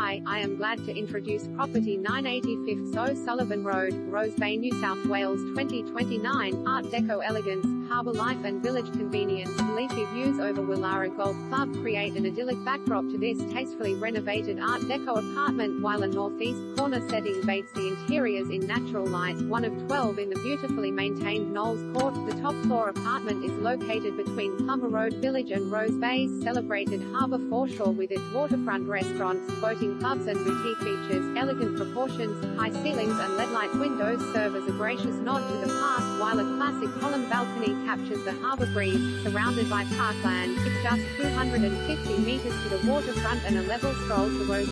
Hi, I am glad to introduce property 985 O'Sullivan Road, Rose Bay, New South Wales 2029, Art Deco elegance, harbour life and village convenience, leafy views over Woollahra Golf Club create an idyllic backdrop to this tastefully renovated Art Deco apartment, while a northeast corner setting bathes the interiors in natural light, one of 12 in the beautifully maintained Knowles Court. The top floor apartment is located between Plumer Road Village and Rose Bay's celebrated harbour foreshore with its waterfront restaurants, boating clubs and boutique features, Elegant proportions, high ceilings and leadlight windows serve as a gracious nod to the past, while a classic column balcony captures the harbour breeze, surrounded by parkland. It's just 250 meters to the waterfront and a level stroll to Rose